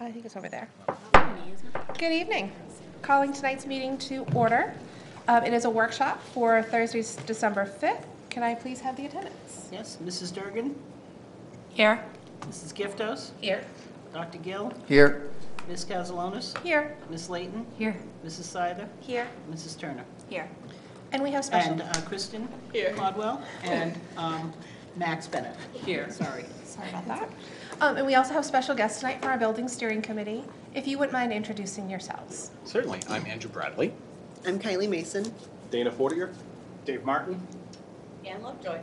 I think it's over there. Good evening. Calling tonight's meeting to order. Um, It is a workshop for Thursday, December 5th. Can I please have the attendance? Yes, Mrs. Durgan, Here. Mrs. Giftos, Here. Dr. Gill, Here. Ms. Cazalonis, Here. Ms. Layton, Here. Mrs. Sider, Here. Mrs. Turner, Here. And we have special. and uh, Kristen Caldwell, and um, Max Bennett. Here. Sorry. Sorry about that. Um, And we also have special guests tonight from our building steering committee. If you wouldn't mind introducing yourselves. Certainly. I'm Andrew Bradley. I'm Kylie Mason. Dana Fortier, Dave Martin, Ann Lovejoy.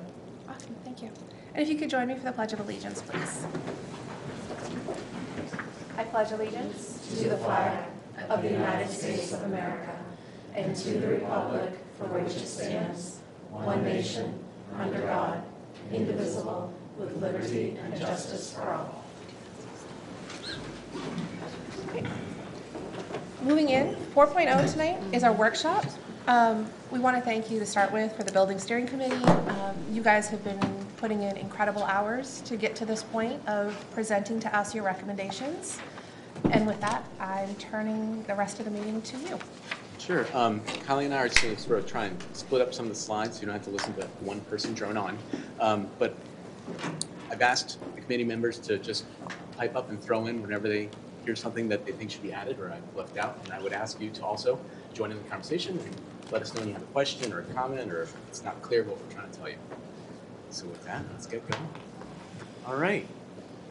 Awesome, thank you. And if you could join me for the Pledge of Allegiance, please. I pledge allegiance to the flag of the United States of America and to the republic for which it stands, one nation, under God, indivisible, with liberty and justice for all. Moving in, 4.0 tonight is our workshop. Um, We want to thank you to start with for the Building Steering Committee. Um, You guys have been putting in incredible hours to get to this point of presenting to us your recommendations. And with that, I'm turning the rest of the meeting to you. Sure. Um, Kylie and I are going to sort of try and split up some of the slides. so You don't have to listen to one person drone on. Um, but I've asked the committee members to just pipe up and throw in whenever they hear something that they think should be added or I've left out. And I would ask you to also join in the conversation and let us know when you have a question or a comment or if it's not clear what we're trying to tell you. So with that, let's get going. All right.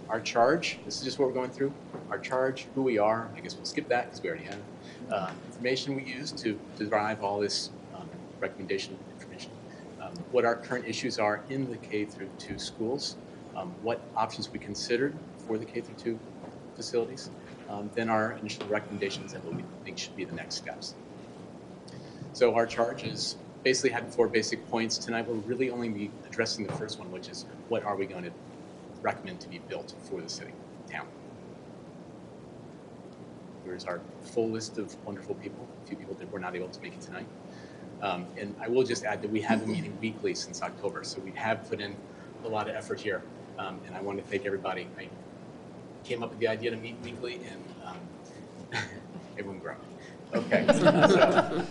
Our charge, this is just what we're going through. Our charge, who we are, I guess we'll skip that because we already have. Uh, information we use to derive all this um, recommendation information. Um, what our current issues are in the K through 2 schools, um, what options we considered for the K through 2 facilities, um, then our initial recommendations and what we think should be the next steps. So our charge is basically had four basic points. Tonight we'll really only be addressing the first one, which is what are we going to recommend to be built for the city, town. Here's our full list of wonderful people. A few people that were not able to make it tonight. Um, and I will just add that we have a meeting weekly since October, so we have put in a lot of effort here. Um, and I want to thank everybody. I came up with the idea to meet weekly, and um, everyone groaned. Okay. so,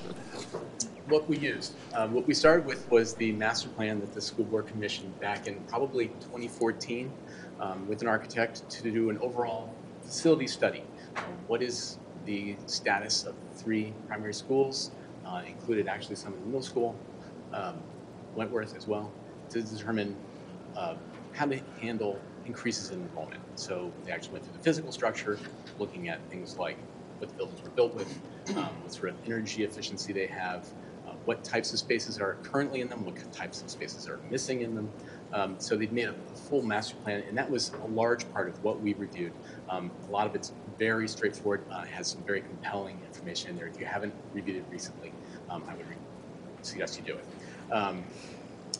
what we used. Um, what we started with was the master plan that the school board commissioned back in probably 2014 um, with an architect to do an overall facility study. Um, what is the status of three primary schools, uh, included actually some in the middle school, um, Wentworth as well, to determine uh, how to handle increases in enrollment. So they actually went through the physical structure, looking at things like what the buildings were built with, um, what sort of energy efficiency they have, uh, what types of spaces are currently in them, what types of spaces are missing in them. Um, so they've made a, full master plan, and that was a large part of what we reviewed. Um, a lot of it's very straightforward, uh, has some very compelling information in there. If you haven't reviewed it recently, um, I would suggest you do it. Um,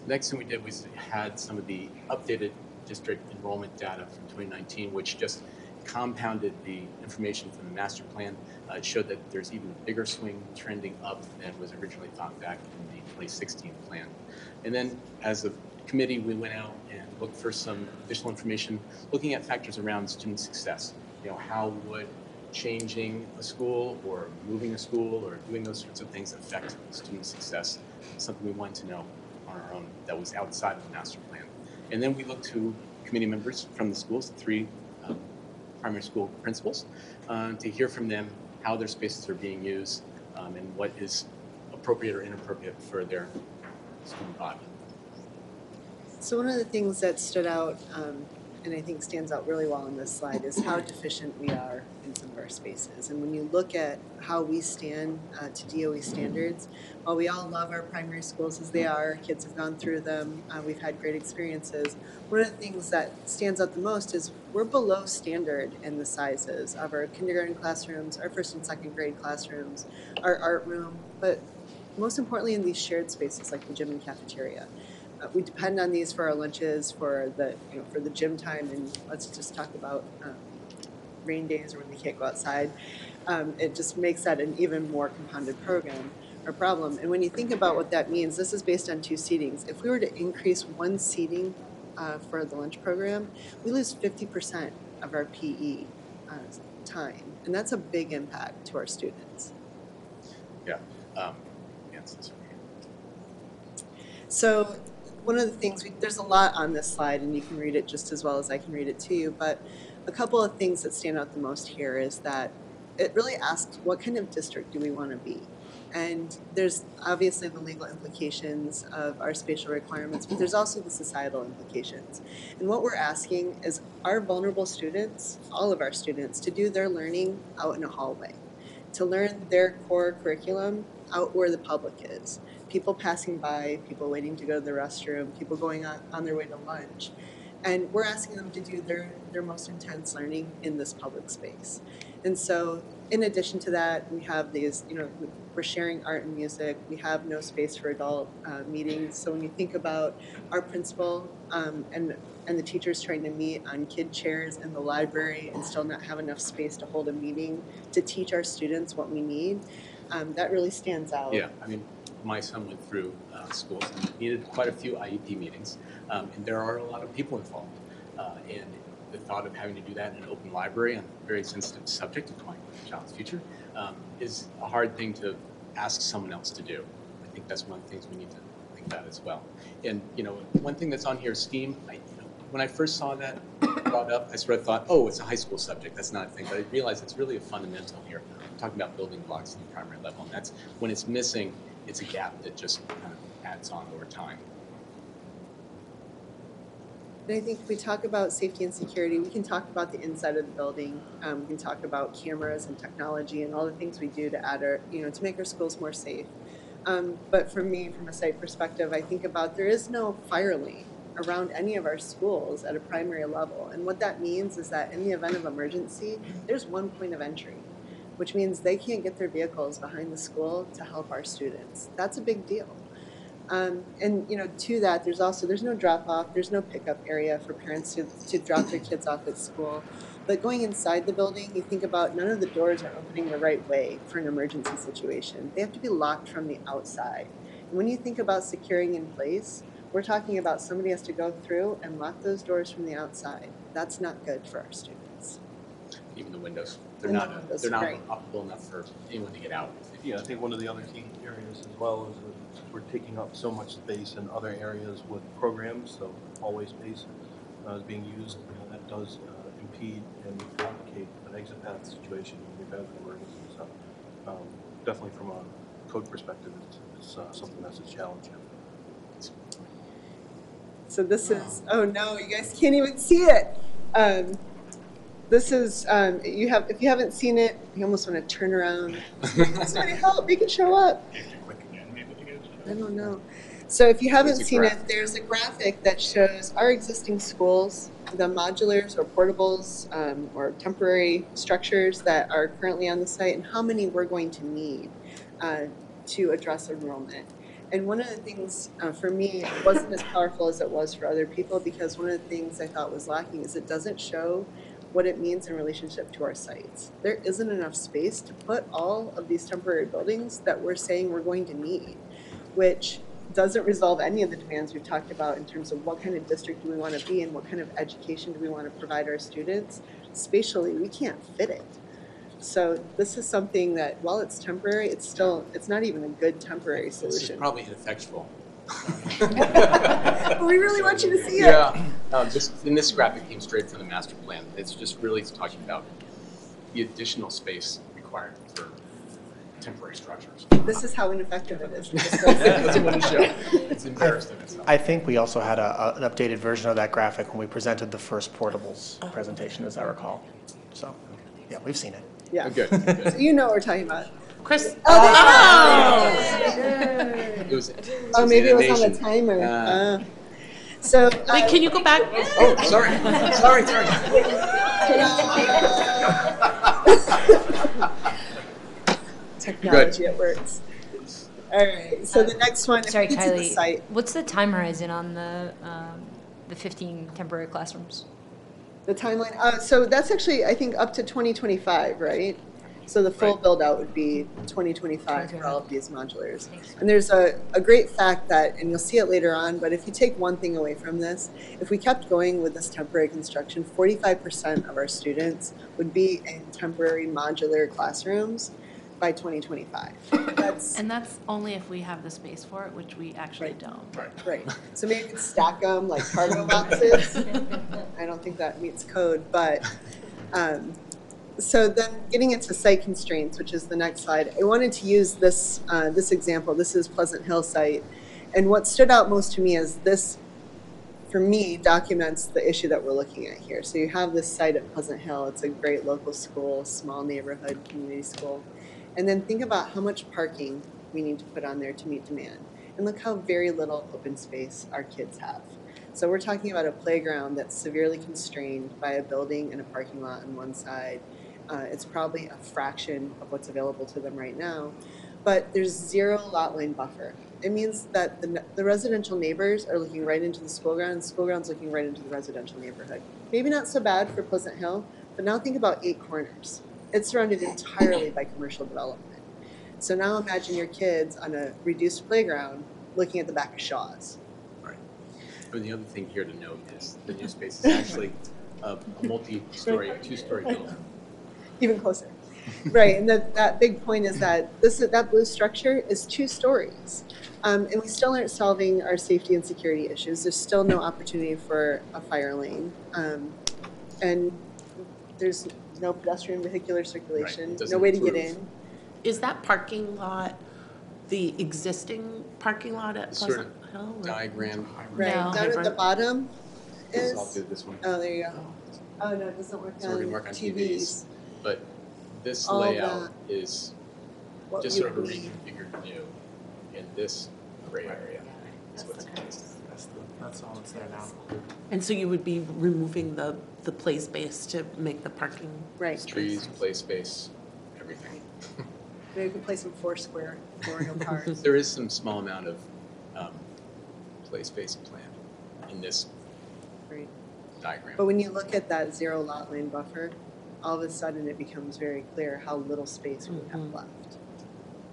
next thing we did was had some of the updated district enrollment data from 2019, which just compounded the information from the master plan. Uh, it showed that there's even a bigger swing trending up than was originally thought back in the 2016 plan. And then as a committee, we went out and looked for some additional information, looking at factors around student success. You know, how would changing a school or moving a school or doing those sorts of things affect student success? Something we wanted to know on our own that was outside of the master plan. And then we looked to committee members from the schools, three um, primary school principals, uh, to hear from them how their spaces are being used um, and what is appropriate or inappropriate for their student body. So one of the things that stood out, um, and I think stands out really well on this slide, is how deficient we are in some of our spaces. And when you look at how we stand uh, to DOE standards, while we all love our primary schools as they are, kids have gone through them, uh, we've had great experiences. One of the things that stands out the most is we're below standard in the sizes of our kindergarten classrooms, our first and second grade classrooms, our art room, but most importantly in these shared spaces like the gym and cafeteria. Uh, we depend on these for our lunches, for the you know for the gym time, and let's just talk about um, rain days or when we can't go outside. Um, it just makes that an even more compounded program or problem. And when you think about what that means, this is based on two seatings. If we were to increase one seating uh, for the lunch program, we lose 50% of our PE uh, time. And that's a big impact to our students. Yeah. Um, yes. So one of the things, we, there's a lot on this slide and you can read it just as well as I can read it to you, but a couple of things that stand out the most here is that it really asks what kind of district do we want to be? And there's obviously the legal implications of our spatial requirements, but there's also the societal implications. And what we're asking is our vulnerable students, all of our students, to do their learning out in a hallway, to learn their core curriculum out where the public is. People passing by, people waiting to go to the restroom, people going on, on their way to lunch. And we're asking them to do their, their most intense learning in this public space. And so, in addition to that, we have these, you know, we're sharing art and music. We have no space for adult uh, meetings. So when you think about our principal um, and and the teachers trying to meet on kid chairs in the library and still not have enough space to hold a meeting to teach our students what we need, um, that really stands out. Yeah, I mean, my son went through uh, schools and needed quite a few IEP meetings, um, and there are a lot of people involved. Uh, and the thought of having to do that in an open library on a very sensitive subject of my child's future um, is a hard thing to ask someone else to do. I think that's one of the things we need to think about as well. And you know, one thing that's on here, STEAM. I, you know, when I first saw that brought up, I sort of thought, oh, it's a high school subject. That's not a thing. But I realized it's really a fundamental here. I'm talking about building blocks in the primary level, and that's when it's missing. It's a gap that just kind of adds on over time. And I think if we talk about safety and security, we can talk about the inside of the building. Um, we can talk about cameras and technology and all the things we do to add our, you know, to make our schools more safe. Um, but for me, from a site perspective, I think about there is no fire lane around any of our schools at a primary level. And what that means is that in the event of emergency, there's one point of entry, which means they can't get their vehicles behind the school to help our students. That's a big deal. Um, and you know, to that, there's also there's no drop off, there's no pickup area for parents to, to drop their kids off at school. But going inside the building, you think about none of the doors are opening the right way for an emergency situation. They have to be locked from the outside. And when you think about securing in place, we're talking about somebody has to go through and lock those doors from the outside. That's not good for our students. Even the windows, they're And the not windows, they're not right. operable enough for anyone to get out. Yeah, I think one of the other key areas as well is that we're taking up so much space in other areas with programs, so hallway space uh, is being used, and that does uh, impede and complicate an exit path situation when we've had an emergency. So um, definitely from a code perspective, it's, it's uh, something that's a challenge. So this is, oh no, you guys can't even see it. Um, this is, um, you have, if you haven't seen it, you almost want to turn around. Somebody help, make it show up. I don't know. So if you haven't seen it, there's a graphic that shows our existing schools, the modulars or portables um, or temporary structures that are currently on the site, and how many we're going to need uh, to address enrollment. And one of the things uh, for me wasn't as powerful as it was for other people because one of the things I thought was lacking is it doesn't show what it means in relationship to our sites. There isn't enough space to put all of these temporary buildings that we're saying we're going to need, which doesn't resolve any of the demands we've talked about in terms of what kind of district do we want to be and what kind of education do we want to provide our students. Spatially, we can't fit it. So this is something that while it's temporary, it's still, it's not even a good temporary This is solution. probably ineffectual. But we really want you to see it. Yeah, um, just, and this graphic came straight from the master plan. It's just really talking about the additional space required for temporary structures. This is how ineffective it is. That's what I want to show. It's embarrassing itself. I think we also had a, a- an updated version of that graphic when we presented the first portables presentation, as I recall. So, yeah, we've seen it. Yeah. Oh, Good, good. So you know what we're talking about. Chris, Oh, It was. it? Oh, maybe it was on the timer. Uh, Uh, So. wait, uh, can you go back? Oh, sorry, sorry, sorry. Technology, at works. All right, so the next one, Sorry, we get to the Kylie. site, What's the time horizon on the um, the 15 temporary classrooms? the timeline, uh, so that's actually, I think, up to twenty twenty-five, right? So the full Right. build out would be twenty twenty-five for all of these modulars. And there's a, a great fact that, and you'll see it later on, but if you take one thing away from this, if we kept going with this temporary construction, forty-five percent of our students would be in temporary modular classrooms by twenty twenty-five. That's, And that's only if we have the space for it, which we actually Right. don't. right. So maybe you could stack them like cargo boxes. I don't think that meets code, but, um, so then getting into site constraints, which is the next slide, I wanted to use this, uh, this example. This is Pleasant Hill site. And what stood out most to me is this, for me, documents the issue that we're looking at here. So you have this site at Pleasant Hill. It's a great local school, small neighborhood, community school. And then think about how much parking we need to put on there to meet demand. And look how very little open space our kids have. So we're talking about a playground that's severely constrained by a building and a parking lot on one side. Uh, it's probably a fraction of what's available to them right now, but there's zero lot line buffer. It means that the, the residential neighbors are looking right into the school ground, and the school ground's looking right into the residential neighborhood. Maybe not so bad for Pleasant Hill, but now think about eight corners. It's surrounded entirely by commercial development. So now imagine your kids on a reduced playground looking at the back of Shaw's. But the other thing here to note is the new space is actually a, a multi-story, a two-story building. Even closer. right, and that, that big point is that this that blue structure is two stories, um, and we still aren't solving our safety and security issues. There's still no opportunity for a fire lane, um, and there's no pedestrian vehicular circulation, no doesn't way to get improve. in. Is that parking lot the existing parking lot at The sort Pleasant Hill? or- Diagram, Right No. down at the Different. bottom is. I'll do this one. Oh, there you go. Oh no, it doesn't work So we're on gonna work on TVs. TVs. But this All layout is What just you sort of a reconfigured new in this gray area. is what's proposed. That's, the, that's all that's there now. And so you would be removing the, the play space to make the parking? Right. Trees, play space, everything. Maybe we can play some Foursquare, Mario Kart. There is some small amount of um, play space planned in this Right. diagram. But when you look at that zero lot line buffer, all of a sudden it becomes very clear how little space we have Mhm. left.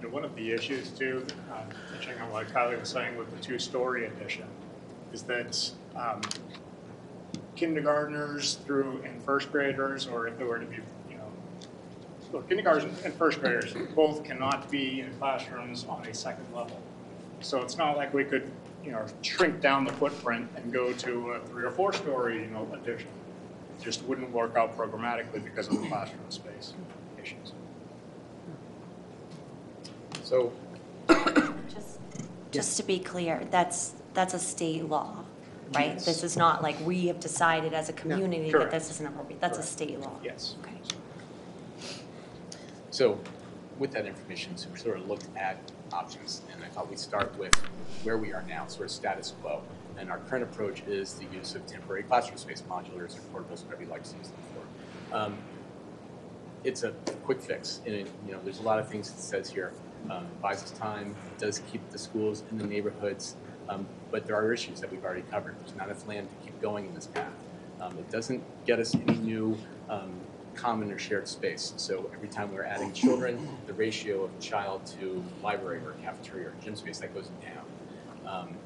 You know, one of the issues too, um, touching on what Kylie was saying with the two-story addition, is that um, kindergartners through and first graders, or if they were to be, you know, well, kindergartners and first graders both cannot be in classrooms on a second level. So it's not like we could, you know, shrink down the footprint and go to a three or four-story, you know, addition. It just wouldn't work out programmatically because of the classroom space issues. So Just, just to be clear, that's, that's a state law, right? Yes. This is not like we have decided as a community that this isn't appropriate. That's a state law. Yes. Okay. So with that information, so we sort of looked at options, and I thought we'd start with where we are now, sort of status quo. And our current approach is the use of temporary classroom space, modulars or portables, whatever you like to use them for. Um, It's a quick fix, and it, you know, there's a lot of things it says here. Um, Buys us time, does keep the schools in the neighborhoods, um, but there are issues that we've already covered. There's not enough land to keep going in this path. Um, It doesn't get us any new um, common or shared space. So every time we're adding children, the ratio of child to library or cafeteria or gym space, that goes down. Um,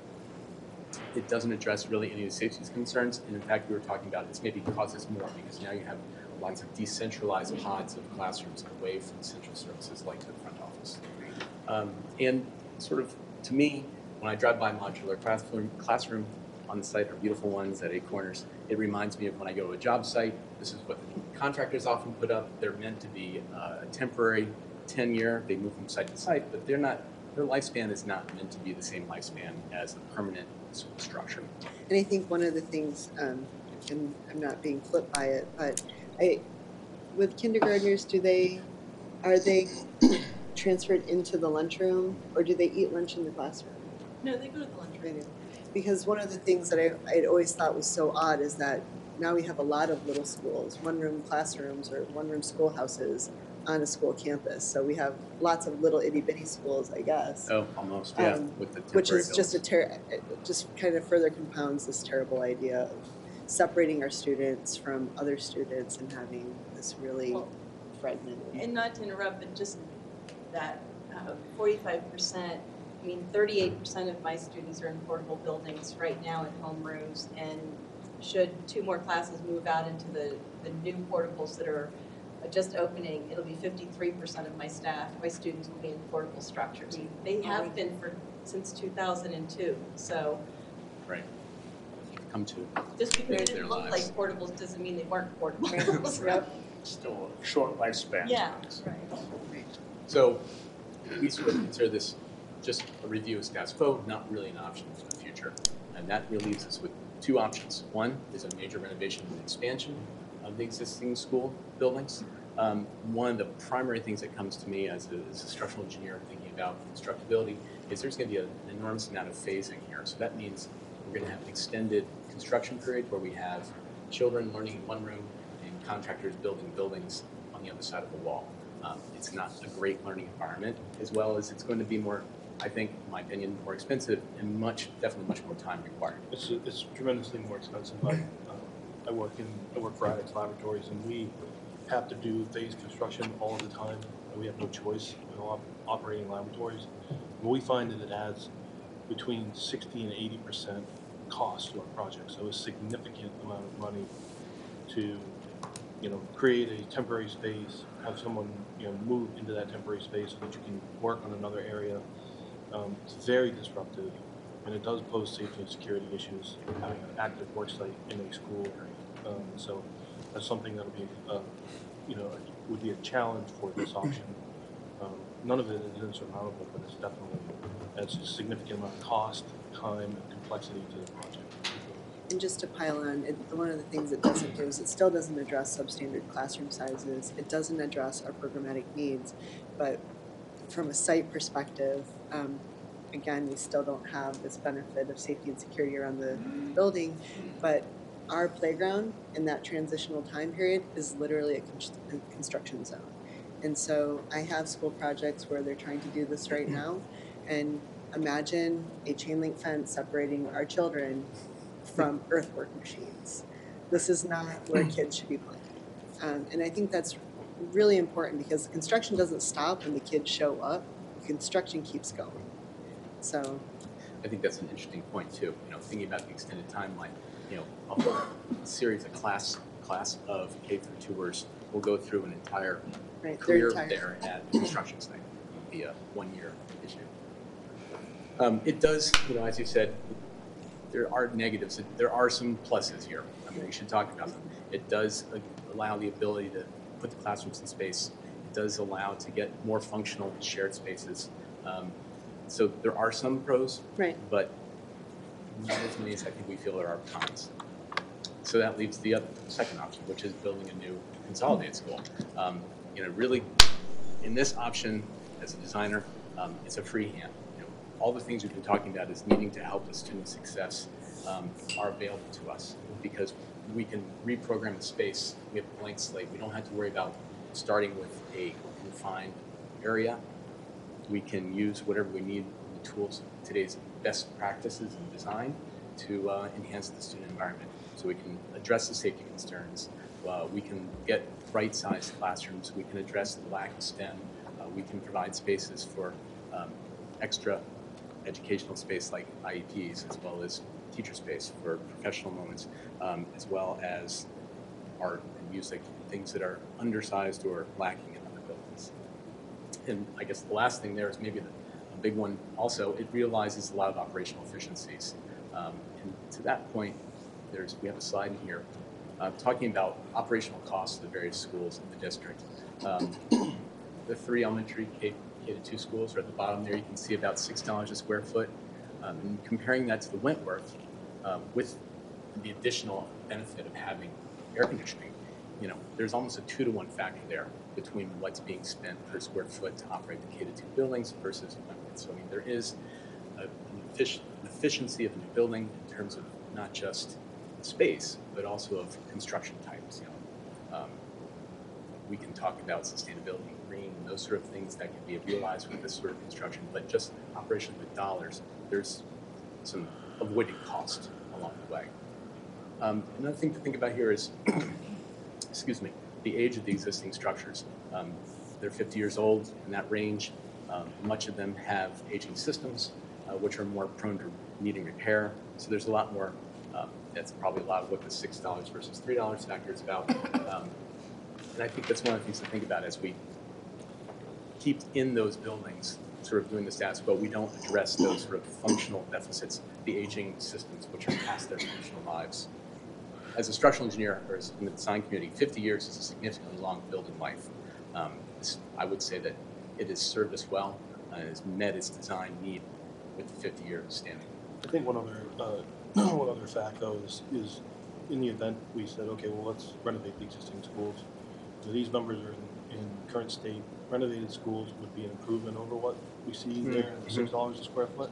It doesn't address really any of the safety concerns, and in fact, we were talking about this maybe causes more, because now you have lots of decentralized pods of classrooms away from central services like the front office. Um, And sort of, to me, when I drive by modular classroom, classroom on the site are beautiful ones at eight corners. It reminds me of when I go to a job site, this is what the contractors often put up. They're meant to be uh, a temporary tenure, they move from site to site, but they're not, their lifespan is not meant to be the same lifespan as a permanent school structure. And I think one of the things, um, and I'm not being flipped by it, but I, with kindergartners, do they, are they transferred into the lunchroom or do they eat lunch in the classroom? No, they go to the lunchroom. Because one of the things that I, I'd always thought was so odd is that now we have a lot of little schools, one-room classrooms or one-room schoolhouses on a school campus. So we have lots of little itty-bitty schools, I guess. Oh, almost, yeah, Um, with the Which temporary is just a buildings. ter, it just kind of further compounds this terrible idea of separating our students from other students and having this really, Well, fragmented. And not to interrupt, but just that uh, forty-five percent, I mean, thirty-eight percent of my students are in portable buildings right now in homerooms. And should two more classes move out into the, the new portables that are just opening, it'll be fifty-three percent of my staff, my students will be in portable structures. They have been for, since two thousand and two, so Right. Come to. just because Their- they their didn't look like lives. portables doesn't mean they weren't portables. Yep. Still a short lifespan. Yeah, right. So we sort of consider this just a review of status quo, not really an option for the future. And that really leaves us with two options. One is a major renovation and expansion of the existing school buildings. Um, one of the primary things that comes to me as a, as a structural engineer thinking about constructability is there's going to be an enormous amount of phasing here. So that means we're going to have an extended construction period where we have children learning in one room and contractors building buildings on the other side of the wall. Um, it's not a great learning environment, as well as it's going to be more, I think, in my opinion, more expensive and much, definitely much more time required. It's, it's tremendously more expensive. I work in, I work for IDEXX Laboratories and we have to do phase construction all the time. And we have no choice, know, op- operating laboratories. And we find that it adds between sixty and eighty percent cost to our project. So a significant amount of money to, you know, create a temporary space, have someone, you know, move into that temporary space so that you can work on another area. Um, it's very disruptive, and it does pose safety and security issues, having an active work site in a school area. Um, so that's something that'll be, uh, you know, would be a challenge for this option. Um, none of it is insurmountable, but it's definitely, adds a significant amount of cost, time, and complexity to the project. And just to pile on, it, one of the things it doesn't do is it still doesn't address substandard classroom sizes. It doesn't address our programmatic needs, but from a site perspective, um, again, we still don't have this benefit of safety and security around the building. But our playground in that transitional time period is literally a, con- a construction zone. And so I have school projects where they're trying to do this right now. And imagine a chain link fence separating our children from earthwork machines. This is not where kids should be playing. Um, and I think that's really important because the construction doesn't stop when the kids show up. Construction keeps going. So I think that's an interesting point too. You know, thinking about the extended timeline. You know, a whole series of class class of K through twoers will go through an entire right, their career entire there at construction site. It'll be a one year issue. Um, it does, you know, as you said, there are negatives. There are some pluses here. I mean, we should talk about them. It does uh, allow the ability to put the classrooms in space. It does allow to get more functional shared spaces. Um, so there are some pros, right. but not as many as I think we feel there are cons. So that leaves the other, second option, which is building a new consolidated school. Um, you know, really, in this option, as a designer, um, it's a free hand. You know, all the things we've been talking about is needing to help with student success um, are available to us because we can reprogram the space. We have a blank slate. We don't have to worry about starting with a confined area. We can use whatever we need, the tools, today's best practices in design to uh, enhance the student environment. So we can address the safety concerns. Uh, we can get right-sized classrooms. We can address the lack of STEM. Uh, we can provide spaces for um, extra educational space like IEPs, as well as teacher space for professional moments, um, as well as art and music, things that are undersized or lacking in other buildings. And I guess the last thing there is maybe the, big one also, it realizes a lot of operational efficiencies. Um, and to that point, there's, we have a slide in here uh, talking about operational costs of the various schools in the district. Um, the three elementary K, K to two schools are at the bottom there. You can see about $6 a square foot. Um, and comparing that to the Wentworth, um, with the additional benefit of having air conditioning, you know, there's almost a two to one factor there between what's being spent per square foot to operate the K to two buildings versus. So I mean, there is a, an, effic- an efficiency of a new building in terms of not just space, but also of construction types. You know, um, we can talk about sustainability, green, those sort of things that can be realized with this sort of construction. But just operation with dollars, there's some avoided cost along the way. Um, another thing to think about here is, excuse me, the age of the existing structures. Um, They're 50 years old in that range. Um, Much of them have aging systems, uh, which are more prone to needing repair. So there's a lot more, um, that's probably a lot of what the $6 versus $3 factor is about. Um, And I think that's one of the things to think about as we keep in those buildings, sort of doing the status quo, we don't address those sort of functional deficits, the aging systems, which are past their functional lives. As a structural engineer, or in the design community, 50 years is a significantly long building life. Um, I would say that it has served us well and has met its design need with the 50 years standing. I think one other, uh, one other fact though is, is in the event we said, okay, well, let's renovate the existing schools. These numbers are in, in current state, renovated schools would be an improvement over what we see there, Mhm. six dollars a square foot.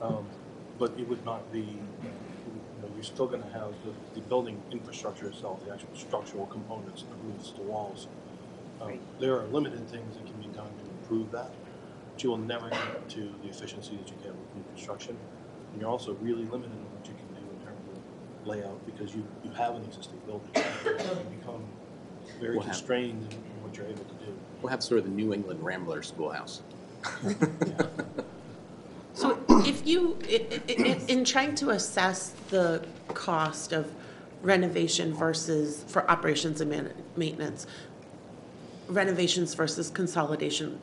Um, But it would not be, you know, you're still gonna have the, the building infrastructure itself, the actual structural components, the roofs, the walls. Um, There are limited things that can be done to improve that, but you will never get to the efficiency that you get with new construction. And you're also really limited in what you can do in terms of layout, because you, you have an existing building. You become very We'll have- constrained in in what you're able to do. We'll have sort of the New England Rambler schoolhouse. So if you, i- i- i- in trying to assess the cost of renovation versus, for operations and man- maintenance, renovations versus consolidation,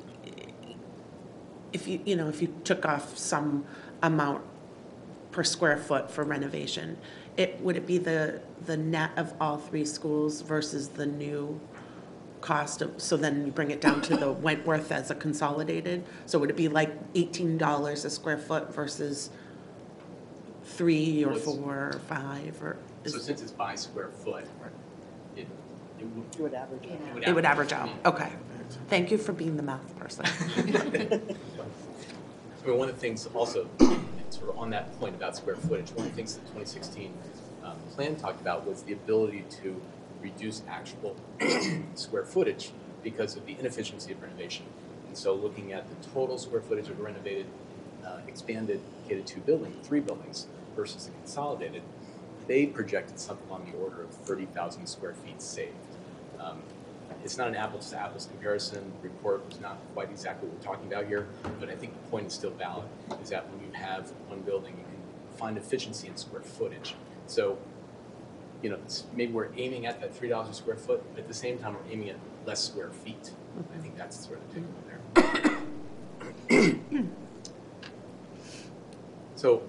if you, you know, if you took off some amount per square foot for renovation, it, would it be the, the net of all three schools versus the new cost of, so then you bring it down to the Wentworth as a consolidated? So would it be like eighteen dollars a square foot versus three or Well, four or five or? So since it's by square foot, it, it would. It would average out. It would average out, okay. Thank you for being the math person. I mean, one of the things also, sort of on that point about square footage, one of the things that 2016 um, plan talked about was the ability to reduce actual square footage because of the inefficiency of renovation. And so looking at the total square footage of renovated, uh, expanded K-2 building, three buildings versus the consolidated, they projected something on the order of 30,000 square feet saved. Um, it's not an apples to apples comparison. Report was not quite exactly what we're talking about here, but I think the point is still valid, is that when you have one building, you can find efficiency in square footage. So, you know, maybe we're aiming at that three dollars a square foot, but at the same time, we're aiming at less square feet. I think that's sort of the takeaway there. So,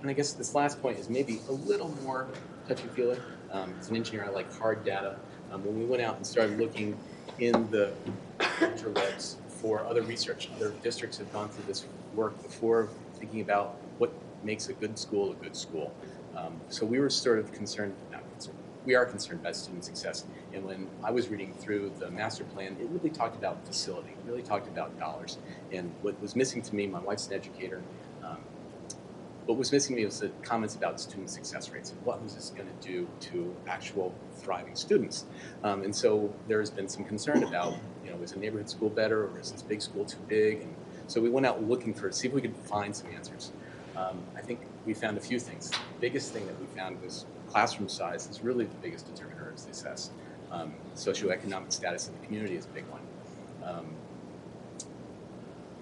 and I guess this last point is maybe a little more touchy-feely. Um, as an engineer, I like hard data. Um, when we went out and started looking in the interwebs for other research, other districts have gone through this work before, thinking about what makes a good school a good school. Um, so we were sort of concerned, not concerned, we are concerned about student success. And when I was reading through the master plan, it really talked about facility, it really talked about dollars. And what was missing to me, my wife's an educator, um, what was missing to me was the comments about student success rates and what was this going to do to actual thriving students. Um, and so there has been some concern about, you know, is a neighborhood school better or is this big school too big? And so we went out looking for, see if we could find some answers. Um, I think we found a few things. The biggest thing that we found was classroom size is really the biggest determiner of success. Um, socioeconomic status in the community is a big one. Um,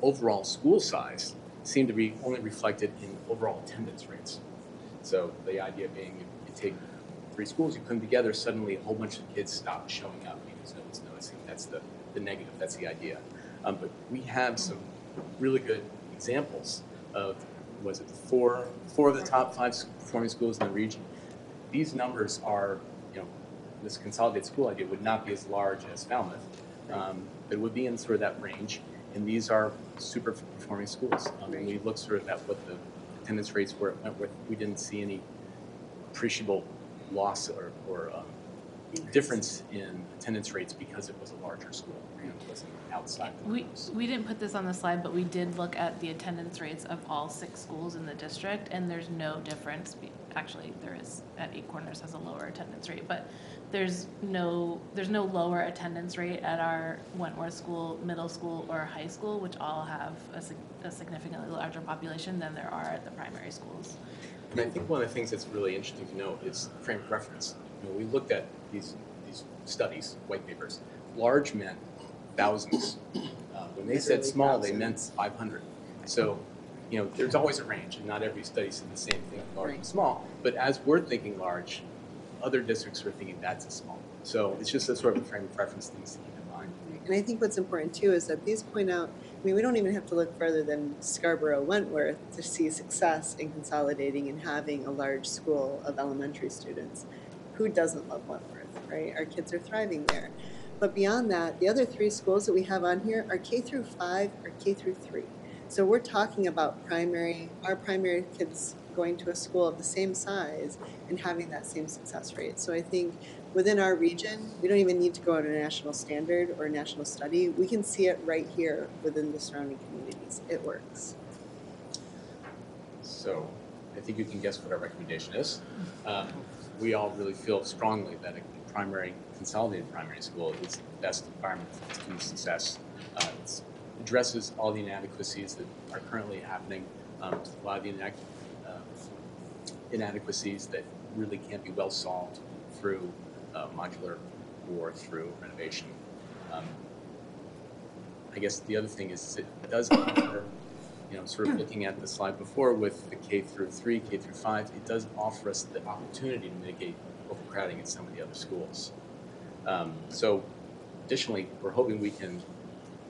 overall school size seemed to be only reflected in overall attendance rates. So the idea being, you, you take three schools, you put them together, suddenly a whole bunch of kids stop showing up because no one's noticing. That's the, the negative, that's the idea. Um, but we have some really good examples of, was it four, four of the top five performing schools in the region. These numbers are, you know, this consolidated school idea would not be as large as Falmouth, um, but it would be in sort of that range. And these are super performing schools. Mean, we looked sort of at what the attendance rates were at Wentworth. We didn't see any appreciable loss or, or um, difference in attendance rates because it was a larger school and it wasn't outside the We, we didn't put this on the slide, but we did look at the attendance rates of all six schools in the district, and there's no difference. Actually, there is, at Eight Corners has a lower attendance rate, but there's no, there's no lower attendance rate at our Wentworth School, middle school, or high school, which all have a a significantly larger population than there are at the primary schools. And I think one of the things that's really interesting to note is frame of reference. You know, we looked at these, these studies, white papers. Large meant thousands. Uh, When they said small, they meant 500. So, you know, there's always a range, and not every study said the same thing, large and small. But as we're thinking large, other districts are thinking that's a small. one. So it's just a sort of a frame of reference things to keep in mind. And I think what's important too is that these point out, I mean, we don't even have to look further than Scarborough, Wentworth to see success in consolidating and having a large school of elementary students. Who doesn't love Wentworth, right? Our kids are thriving there. But beyond that, the other three schools that we have on here are K through five or K through three. So we're talking about primary, our primary kids going to a school of the same size and having that same success rate. So I think within our region, we don't even need to go to a national standard or a national study. We can see it right here within the surrounding communities. It works. So I think you can guess what our recommendation is. Um, We all really feel strongly that a primary, consolidated primary school is the best environment for student success. Uh, It addresses all the inadequacies that are currently happening, um, a lot of the inadequacies that really can't be well solved through uh, modular or through renovation. Um, I guess the other thing is it does offer you know, sort of looking at the slide before with the K through three, K through five, it does offer us the opportunity to mitigate overcrowding in some of the other schools. Um, so additionally, we're hoping we can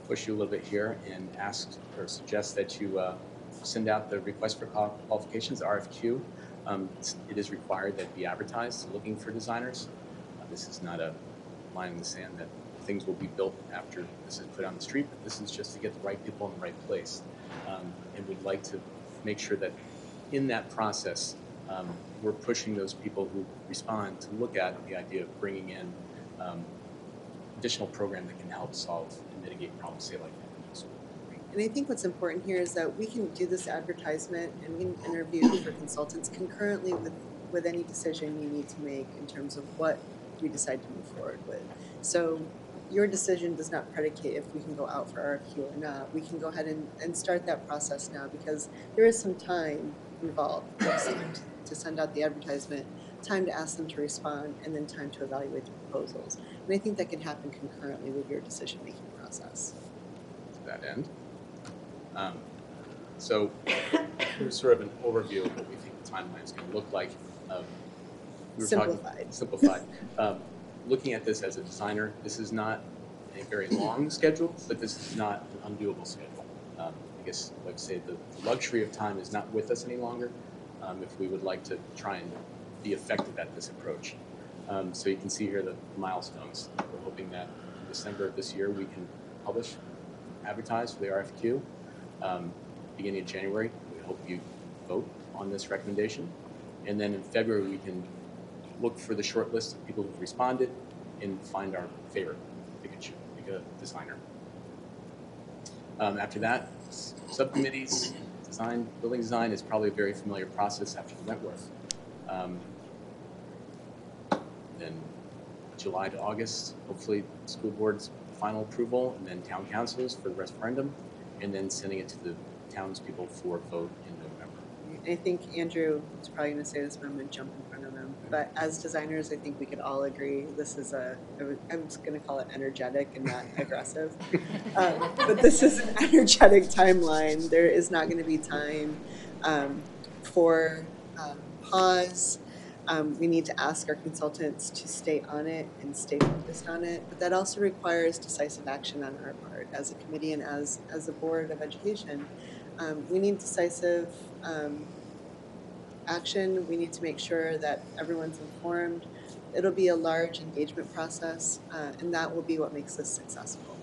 push you a little bit here and ask or suggest that you uh, send out the request for qualifications, RFQ. Um, it's- required that it be advertised, looking for designers. Uh, This is not a line in the sand that things will be built after this is put on the street, but this is just to get the right people in the right place. Um, And we'd like to make sure that in that process, um, we're pushing those people who respond to look at the idea of bringing in um, additional program that can help solve and mitigate problems, say like. And I think what's important here is that we can do this advertisement and we can interview for consultants concurrently with, with any decision you need to make in terms of what we decide to move forward with. So your decision does not predicate if we can go out for RFQ or not. We can go ahead and, and start that process now because there is some time involved. To send out the advertisement, time to ask them to respond, and then time to evaluate the proposals. And I think that can happen concurrently with your decision-making process. to that end. Um, So here's sort of an overview of what we think the timeline is going to look like. Um, we were talking- Simplified. Simplified. Um, Looking at this as a designer, this is not a very long schedule, but this is not an undoable schedule. Um, I guess, like I say, the luxury of time is not with us any longer um, if we would like to try and be effective at this approach. Um, So you can see here the milestones. We're hoping that in December of this year, we can publish, advertise for the RFQ. Um, Beginning of January, we hope you vote on this recommendation. And then in February, we can look for the short list of people who've responded and find our favorite, pick a, designer. Um, after that, subcommittees, design, building design is probably a very familiar process after the Wentworth. Um, Then July to August, hopefully school board's final approval, and then town councils for the referendum, and then sending it to the townspeople for vote in November. I think Andrew is probably going to say this, but I'm going to jump in front of him. But as designers, I think we could all agree this is a, I'm just going to call it energetic and not aggressive. Um, But this is an energetic timeline. There is not going to be time um, for um, pause. Um, We need to ask our consultants to stay on it and stay focused on it. But that also requires decisive action on our part as a committee and as, as a board of education. Um, we need decisive um, action. We need to make sure that everyone's informed. It'll be a large engagement process, uh, and that will be what makes this successful.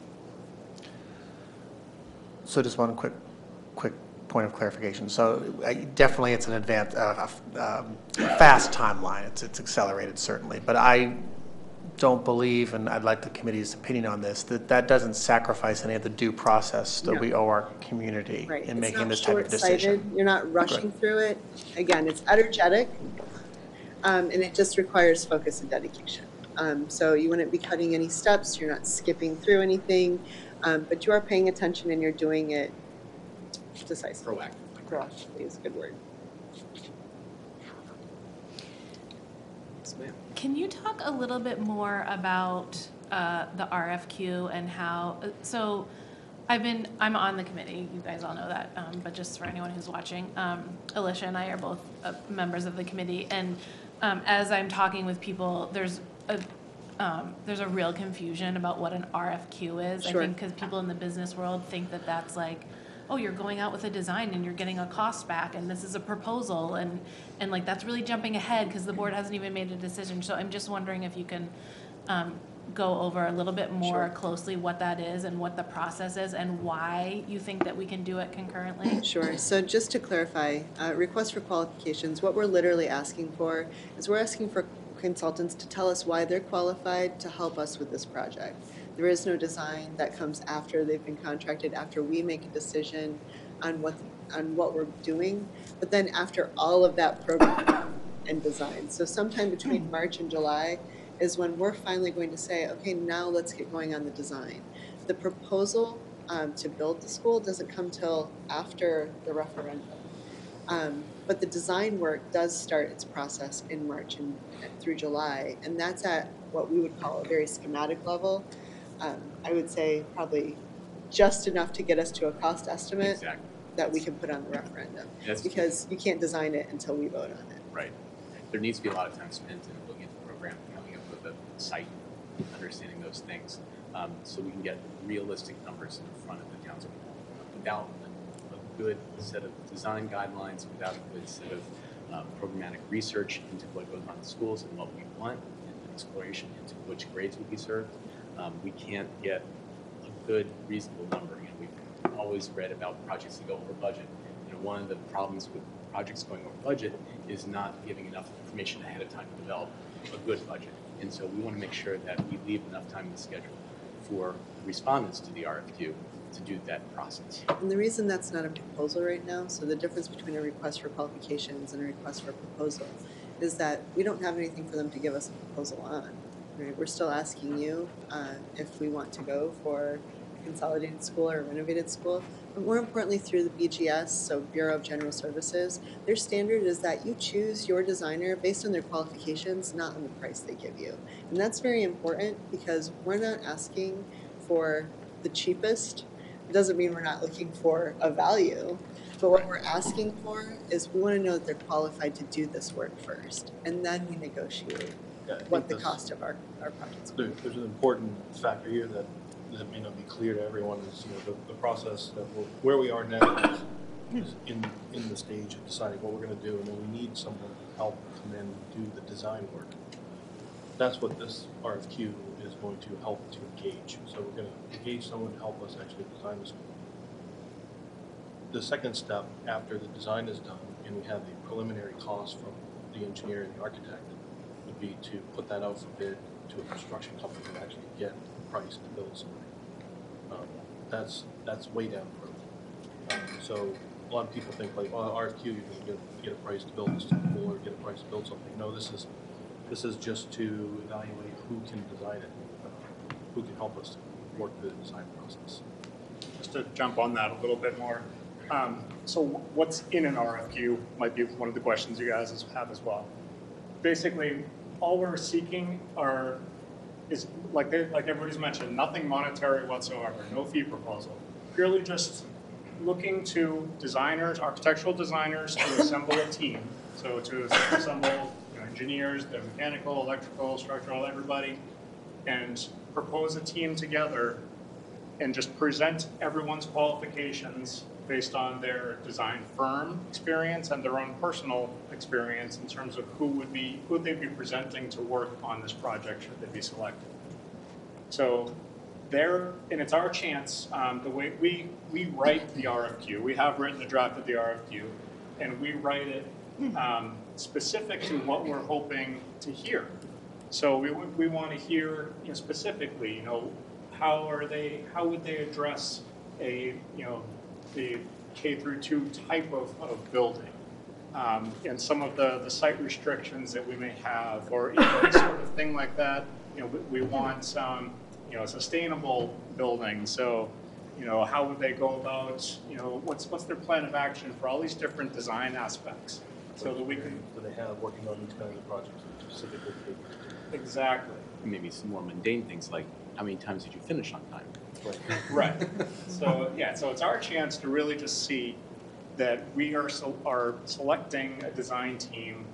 So just one quick, quick point of clarification. So I- definitely it's an advanced, uh, um, fast timeline. It's, it's accelerated certainly. But I don't believe, and I'd like the committee's opinion on this, that that doesn't sacrifice any of the due process that No. we owe our community Right. in It's making not this type of short-sighted. decision. You're not rushing through it. Again, it's energetic, um, and it just requires focus and dedication. Um, so you wouldn't be cutting any steps. You're not skipping through anything, um, but you are paying attention and you're doing it decisively. Proactive. Proactively is a good word. Yes, ma'am. Can you talk a little bit more about uh, the RFQ and how, so I've been, I'm on the committee, you guys all know that, um, but just for anyone who's watching, um, Alicia and I are both uh, members of the committee, and um, as I'm talking with people, there's a, um, there's a real confusion about what an RFQ is. I Sure. think because people in the business world think that that's like, oh, you're going out with a design and you're getting a cost back, and this is a proposal, and, and like, that's really jumping ahead, because the board hasn't even made a decision, so I'm just wondering if you can, um, go over a little bit more Sure. closely what that is and what the process is and why you think that we can do it concurrently? Sure, so just to clarify, uh, request for qualifications, what we're literally asking for is we're asking for consultants to tell us why they're qualified to help us with this project. There is no design that comes after they've been contracted, after we make a decision on what, on what we're doing, but then after all of that program and design. So sometime between March and July is when we're finally going to say, okay, now let's get going on the design. The proposal um, to build the school doesn't come till after the referendum. Um, but the design work does start its process in March and through July, and that's at what we would call a very schematic level. Um, I would say probably just enough to get us to a cost estimate Exactly. that we can put on the referendum. That's- Because you can't design it until we vote on it. Right. There needs to be a lot of time spent in looking at the program, coming up with a site, understanding those things, um, so we can get realistic numbers in front of the townspeople. Without a, good set of design guidelines, without a good set of uh, programmatic research into what goes on in schools and what we want, and an exploration into which grades would be served, um, we can't get a good, reasonable number. You know, we've always read about projects that go over budget. You know, one of the problems with projects going over budget is not giving enough information ahead of time to develop a good budget. And so we want to make sure that we leave enough time in the schedule for respondents to the RFQ to do that process. And the reason that's not a proposal right now, so the difference between a request for qualifications and a request for proposal, is that we don't have anything for them to give us a proposal on. Right? We're still asking you uh, if we want to go for consolidated school or a renovated school. But more importantly, through the BGS, so Bureau of General Services, their standard is that you choose your designer based on their qualifications, not on the price they give you. And that's very important because we're not asking for the cheapest it doesn't mean we're not looking for a value, but what we're asking for is we want to know that they're qualified to do this work first, and then we negotiate Yeah, I think what the that's- cost of our, our project's There, there's an important factor here that, that may not be clear to everyone is, you know, the, the process that we're, where we are now is, is in, in the stage of deciding what we're gonna do, and then we need someone to help come in and do the design work. That's what this RFQ is going to help to engage, so we're gonna engage someone to help us actually design the school. The second step, after the design is done, and we have the preliminary cost from the engineer and the architect, be to put that out for bid to a construction company to actually get a price to build something. Um, That's, that's way down the road. Um, So a lot of people think like, well, RFQ, you're gonna get, get a price to build this school or get a price to build something. No, this is, this is just to evaluate who can design it, uh, who can help us work through the design process. just to jump on that a little bit more. Um, so what's in an RFQ might be one of the questions you guys have as well. Basically, all we're seeking are, is, like, they- like everybody's mentioned, nothing monetary whatsoever, no fee proposal. Purely just looking to designers, architectural designers to assemble a team. So to assemble you know, engineers, the mechanical, electrical, structural, everybody, and propose a team together and just present everyone's qualifications based on their design firm experience and their own personal experience in terms of who would be, who they'd be presenting to work on this project should they be selected. So there, and it's our chance, um, the way we, we write the RFQ, we have written the draft of the RFQ, and we write it um, specific to what we're hoping to hear. So we, we want to hear, you know, specifically, you know, how are they, how would they address a, you know, the K through two type of, of building? Um, and some of the, the site restrictions that we may have, or you know, any sort of thing like that. You know, we, we want some, you know, sustainable building, so, you know, how would they go about, you know, what's, what's their plan of action for all these different design aspects? So that we can, Do they have working on these kinds of projects specifically? Exactly. Maybe some more mundane things like, how many times did you finish on time? Right. So, yeah, so it's our chance to really just see that we are, are selecting a design team.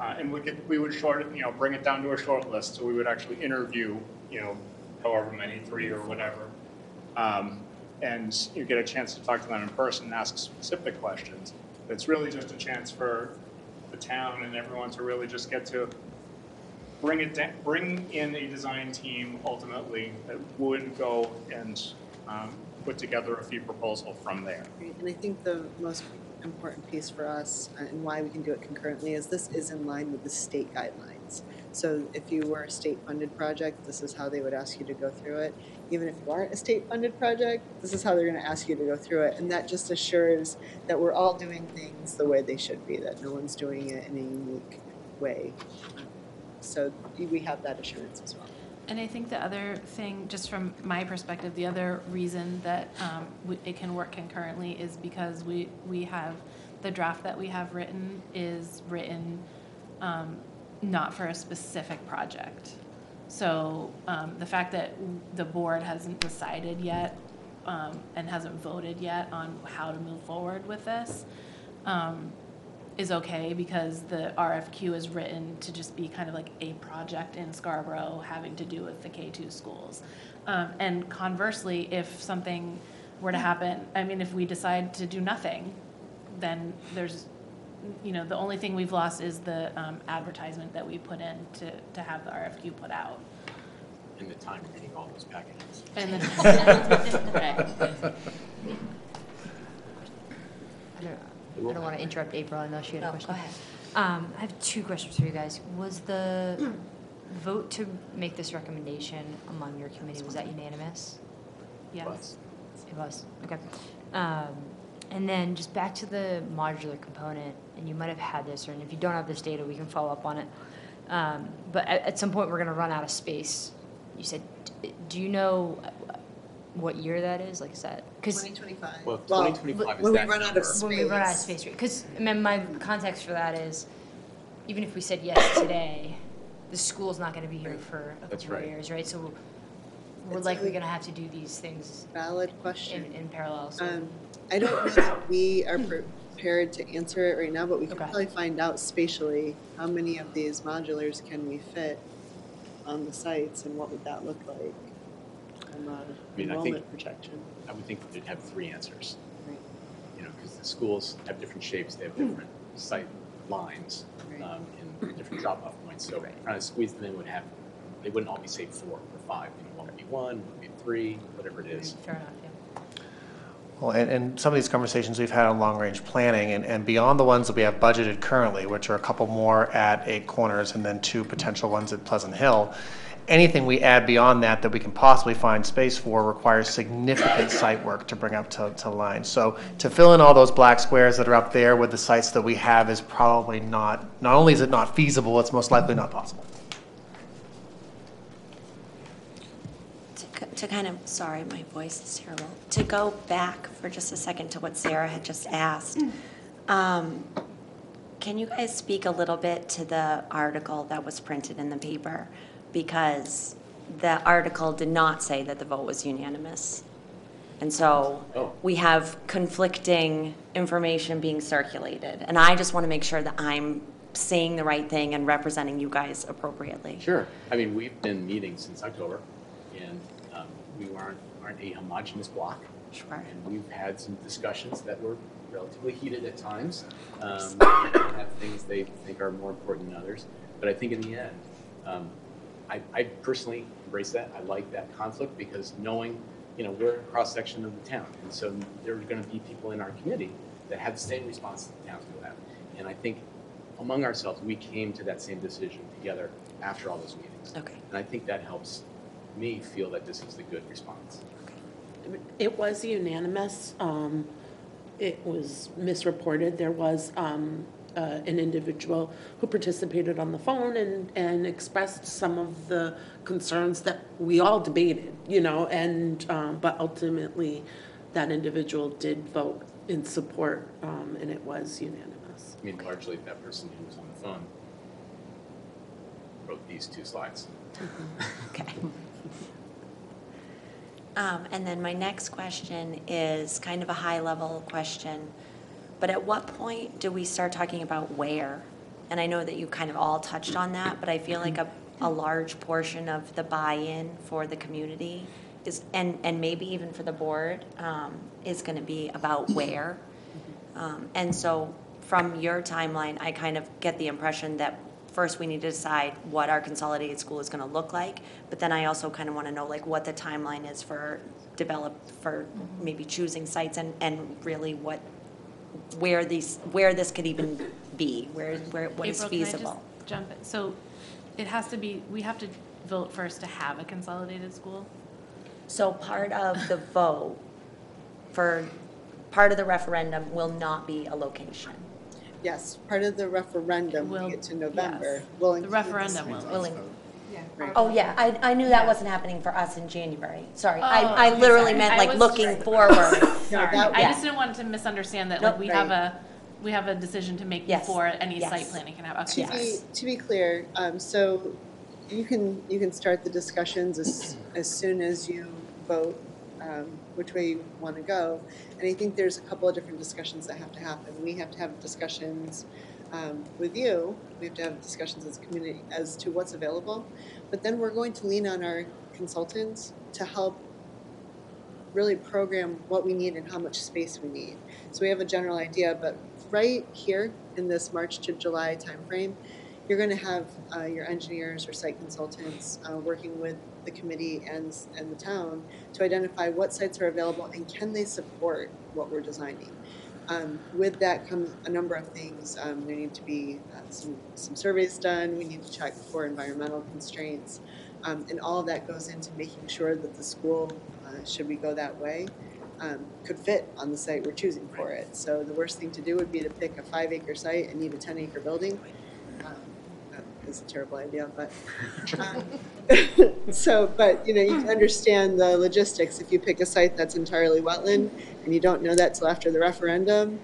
Uh, and we could, we would short, you know, bring it down to a short list, so we would actually interview, you know, however many, three or whatever. Um, and you get a chance to talk to them in person and ask specific questions. It's really just a chance for the town and everyone to really just get to bring it, da- bring in a design team ultimately that would go and um, put together a fee proposal from there. And I think the most important piece for us uh, and why we can do it concurrently is this is in line with the state guidelines. So if you were a state-funded project, this is how they would ask you to go through it. Even if you aren't a state-funded project, this is how they're gonna ask you to go through it. And that just assures that we're all doing things the way they should be, that no one's doing it in a unique way. So we have that assurance as well. And I think the other thing, just from my perspective, the other reason that um, we- it can work concurrently is because we, we have, the draft that we have written is written um, not for a specific project. So um, the fact that the board hasn't decided yet um, and hasn't voted yet on how to move forward with this um, is okay because the RFQ is written to just be kind of like a project in Scarborough having to do with the K2 schools. Um, and conversely, if something were to happen, I mean, if we decide to do nothing, then there's, you know, the only thing we've lost is the um, advertisement that we put in to, to have the RFQ put out. In the time getting all those packages. And then, right. I don't, want to interrupt April, I know she had a No, question. go ahead. Um, I have two questions for you guys. Was the vote to make this recommendation among your committee, was that unanimous? yes. It was, okay. Um, and then just back to the modular component, and you might have had this, or and if you don't have this data, we can follow up on it. Um, but at, at some point, we're gonna run out of space. You said, d- do you know uh, what year that is? Like, is that, cause Twenty twenty-five. Well, 2025 is when we that run out of number. when we run out of Space. space, right? Because, I mean, my context for that is, even if we said yes today, the school's not gonna be here for a That's couple of right. years, right? So we're It's likely a- gonna have to do these things Valid in, question. in parallel, so. Um, I don't know that we are prepared to answer it right now, but we can Okay. probably find out spatially, how many of these modulars can we fit on the sites and what would that look like? From a mean, I think- enrollment projection. I would think they'd have three answers. Right. You know, because the schools have different shapes, they have different sight lines, Right. um, and different drop-off points. So trying to squeeze them in would have, they wouldn't all be, say, four or five. You know, one would be one, one would be three, whatever it is. Fair enough, yeah. Well, and, and some of these conversations we've had on long-range planning, and, and beyond the ones that we have budgeted currently, which are a couple more at Eight Corners and then two potential ones at Pleasant Hill, anything we add beyond that that we can possibly find space for requires significant site work to bring up to, to line. So to fill in all those black squares that are up there with the sites that we have is probably not, not only is it not feasible, it's most likely not possible. To To kind of, sorry, my voice is terrible. To go back for just a second to what Sarah had just asked. um, Can you guys speak a little bit to the article that was printed in the paper? Because the article did not say that the vote was unanimous. And so Oh. we have conflicting information being circulated. And I just want to make sure that I'm saying the right thing and representing you guys appropriately. Sure. I mean, we've been meeting since October, and um, we aren't, aren't a homogeneous block. Sure. And we've had some discussions that were relatively heated at times. Um, have things they think are more important than others. But I think in the end, um, I, I personally embrace that. I like that conflict because knowing, you know, we're a cross section of the town. And so there are going to be people in our committee that have the same response that the towns will have. And I think among ourselves, we came to that same decision together after all those meetings. Okay. And I think that helps me feel that this is the good response. It was unanimous. Um, It was misreported. There was um, uh, an individual who participated on the phone and, and expressed some of the concerns that we all debated, you know, and, um, but ultimately, that individual did vote in support, um, and it was unanimous. I mean, largely that person who was on the phone wrote these two slides. Okay. Um, and then my next question is kind of a high-level question, but at what point do we start talking about where? And I know that you kind of all touched on that, but I feel like a, a large portion of the buy-in for the community is, and, and maybe even for the board, um, is gonna be about where. Um, and so from your timeline, I kind of get the impression that first we need to decide what our consolidated school is gonna look like, but then I also kind of wanna know like what the timeline is for develop, for maybe choosing sites and, and really what, where these, where this could even be, where, where, what is April, can I just feasible. Jump in, so it has to be, we have to vote first to have a consolidated school? So part of the vote for, part of the referendum will not be a location. Yes, part of the referendum, when we Will- get to November, yes. will The include. referendum will. Willing, Right. oh yeah, I, I knew that wasn't happening for us in January, sorry, Oh, I, I okay, literally sorry. meant I like was- looking Right. forward. Sorry, that- I just didn't want to misunderstand that, Nope. like, we have Right. a, we have a decision to make Yes. before any site planning can happen, To okay, be, to be clear, um, so you can, you can start the discussions as, as soon as you vote, um, which way you want to go. And I think there's a couple of different discussions that have to happen. We have to have discussions, um, with you. We have to have discussions as a community as to what's available. But then we're going to lean on our consultants to help really program what we need and how much space we need. So we have a general idea, but right here in this March to July timeframe, you're going to have uh, your engineers or site consultants uh, working with the committee and, and the town to identify what sites are available and can they support what we're designing. Um, with that comes a number of things. Um, there need to be uh, some, some surveys done. We need to check for environmental constraints. Um, and all of that goes into making sure that the school, uh, should we go that way, um, could fit on the site we're choosing for it. So the worst thing to do would be to pick a five acre site and need a ten acre building. Um, that is a terrible idea, but, um, so, but, you know, you can understand the logistics. If you pick a site that's entirely wetland and you don't know that till after the referendum,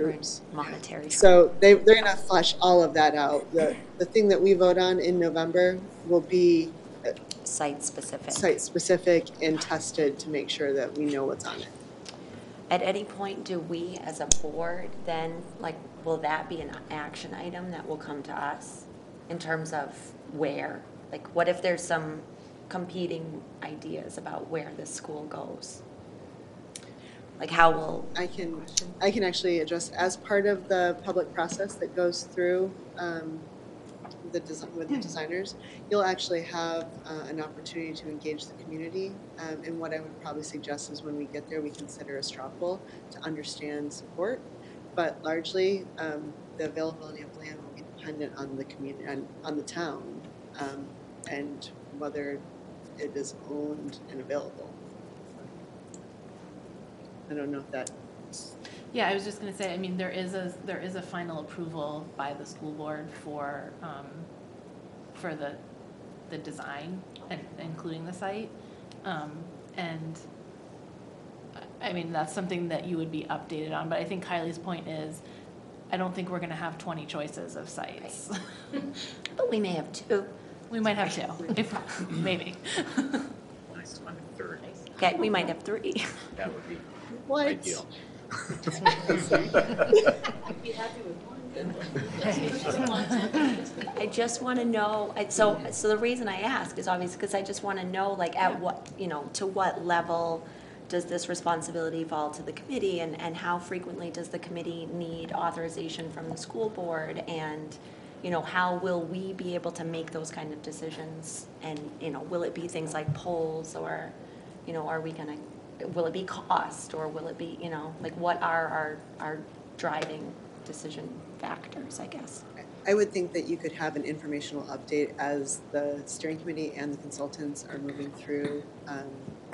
oops. Monetary. So they, they're gonna flesh all of that out. The, the thing that we vote on in November will be uh, Site specific. site-specific and tested to make sure that we know what's on it. At any point, do we as a board then, like, will that be an action item that will come to us in terms of where? Like, what if there's some competing ideas about where this school goes? Like, how will, I can, I can actually address, as part of the public process that goes through um, the with the designers, you'll actually have uh, an opportunity to engage the community. Um, And what I would probably suggest is when we get there, we consider a straw poll to understand support. But largely, um, the availability of land will be dependent on the community, on, on the town, um, and whether it is owned and available. I don't know if that Yeah, I was just gonna say, I mean, there is a, there is a final approval by the school board for, um, for the, the design and including the site. Um, and, I- I mean, that's something that you would be updated on, but I think Kylie's point is, I don't think we're gonna have twenty choices of sites. but we may have two. We might have two, if, maybe. Nice to find a third. Okay, we might have three. That would be What? ideal. I'd be happy with one. I just want to know, I- so, so the reason I ask is obviously because I just want to know, like, at what, you know, to what level does this responsibility fall to the committee, and, and how frequently does the committee need authorization from the school board? And, you know, how will we be able to make those kind of decisions? And, you know, will it be things like polls, or, you know, are we gonna, will it be cost, or will it be, you know, like, what are our, our driving decision factors, I guess? I would think that you could have an informational update as the steering committee and the consultants are moving through. Um,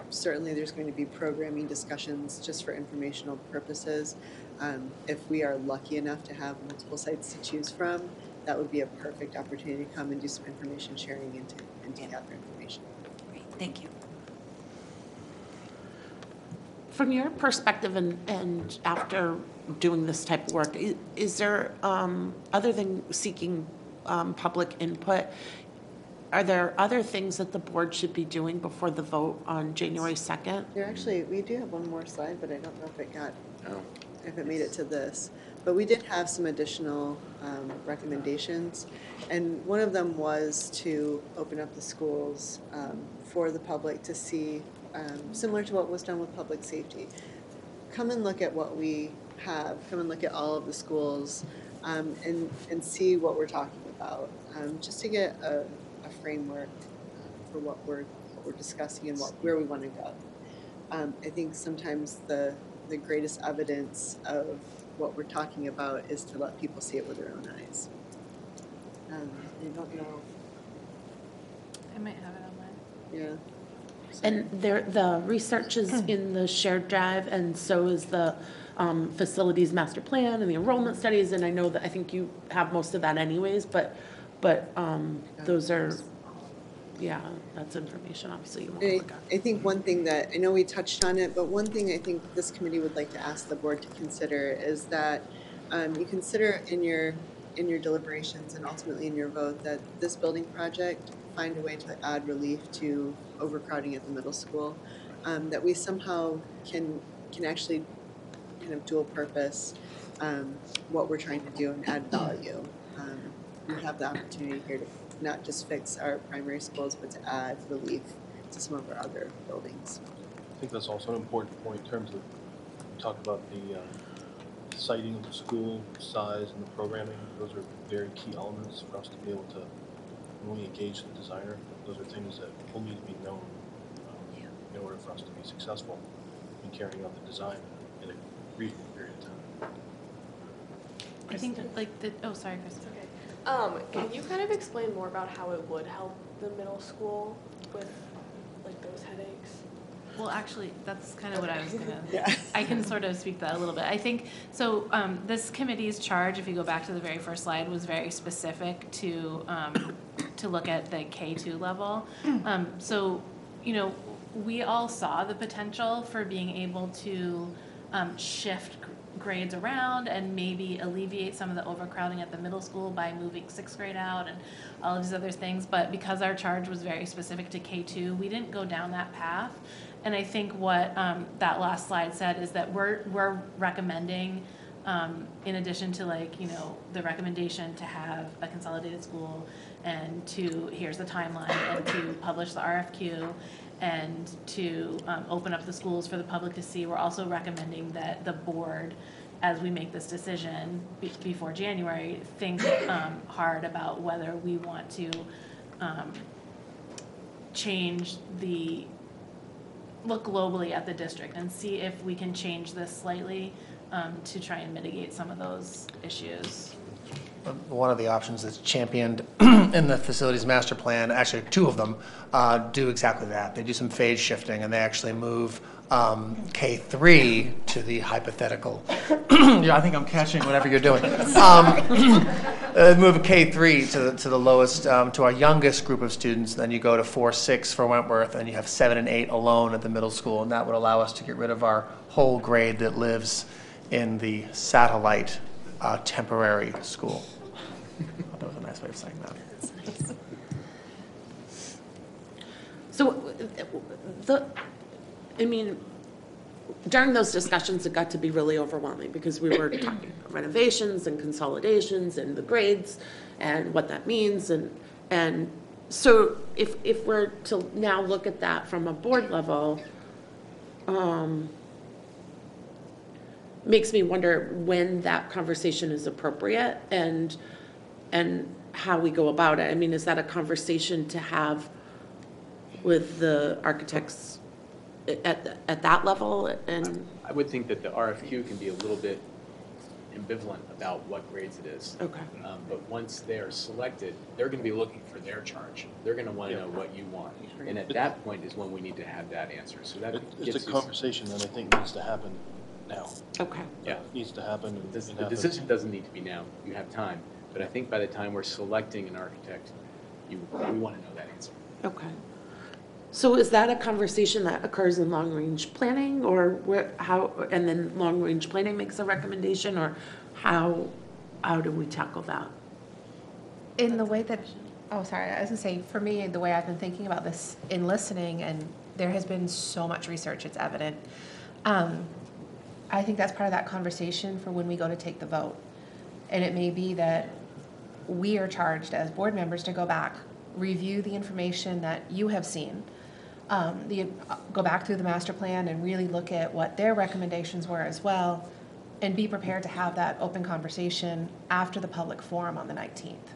Certainly, there's going to be programming discussions just for informational purposes. Um, If we are lucky enough to have multiple sites to choose from, that would be a perfect opportunity to come and do some information sharing and to, and to gather information. Great, thank you. From your perspective and, and after doing this type of work, i- is there, um, other than seeking um, public input, are there other things that the board should be doing before the vote on January 2nd? There actually, we do have one more slide, but I don't know if it got, Oh. if it made it to this. But we did have some additional um, recommendations. And one of them was to open up the schools um, for the public to see, um, similar to what was done with public safety. Come and look at what we have, come and look at all of the schools um, and, and see what we're talking about. um, Just to get a, a framework uh, for what we're, what we're discussing and what, where we want to go. Um, I think sometimes the, the greatest evidence of what we're talking about is to let people see it with their own eyes. Um, I don't know, I might have it online. yeah. And there, the research is in the shared drive, and so is the um, facilities master plan and the enrollment studies, and I know that, I think you have most of that anyways, but, but um, those are, yeah, that's information obviously you want to I, look at. I think one thing that, I know we touched on it, but one thing I think this committee would like to ask the board to consider is that um, you consider in your, in your deliberations and ultimately in your vote that this building project find a way to add relief to overcrowding at the middle school. Um, that we somehow can, can actually kind of dual purpose um, what we're trying to do and add value. Um, we have the opportunity here to not just fix our primary schools, but to add relief to some of our other buildings. I think that's also an important point in terms of, talk about the um, siting of the school, size, and the programming. Those are very key elements for us to be able to, when we engage the designer, those are things that will need to be known um, in order for us to be successful in carrying out the design in a reasonable period of time. I think that, like, the, oh, sorry, Kristen. Um, can you kind of explain more about how it would help the middle school with like those headaches? Well, actually, that's kind of what I was gonna, Yeah. I can sort of speak that a little bit. I think, so, um, this committee's charge, if you go back to the very first slide, was very specific to, um, to look at the K two level. Um, so, you know, we all saw the potential for being able to, um, shift grades around and maybe alleviate some of the overcrowding at the middle school by moving sixth grade out and all of these other things. But because our charge was very specific to K two, we didn't go down that path. And I think what um, that last slide said is that we're, we're recommending, um, in addition to like, you know, the recommendation to have a consolidated school and to, here's the timeline, and to publish the RFQ and to um, open up the schools for the public to see, we're also recommending that the board, as we make this decision be- before January, think um, hard about whether we want to um, change the look globally at the district and see if we can change this slightly um, to try and mitigate some of those issues. One of the options that's championed in the facilities master plan, actually two of them, uh, do exactly that. They do some phase shifting and they actually move um, K3 to the hypothetical. Yeah, I think I'm catching whatever you're doing. Um, uh, Move K3 to the, to the lowest, um, to our youngest group of students, then you go to four, six for Wentworth, and you have seven and eight alone at the middle school. And that would allow us to get rid of our whole grade that lives in the satellite uh, temporary school. That was a nice way of saying that. So the, I mean, during those discussions, it got to be really overwhelming because we were talking about renovations and consolidations and the grades and what that means and, and so if, if we're to now look at that from a board level, um, makes me wonder when that conversation is appropriate and, and how we go about it. I mean, is that a conversation to have with the architects at, at that level and, I would think that the RFQ can be a little bit ambivalent about what grades it is. okay, Um, But once they're selected, they're going to be looking for their charge. They're going to want to know what you want. And at that point is when we need to have that answer. So that It- gets It's a us- conversation that I think needs to happen now. okay. Yeah. Needs to happen and This- and The happen. decision doesn't need to be now. You have time. But I think by the time we're selecting an architect, you, we want to know that answer. Okay. So is that a conversation that occurs in long-range planning, or where, how, and then long-range planning makes a recommendation, or how, how do we tackle that? In the way that Oh, sorry, I was gonna say, for me, the way I've been thinking about this in listening, and there has been so much research, it's evident. Um, I think that's part of that conversation for when we go to take the vote. And it may be that we are charged as board members to go back, review the information that you have seen. Um, the, go back through the master plan and really look at what their recommendations were as well. And be prepared to have that open conversation after the public forum on the nineteenth.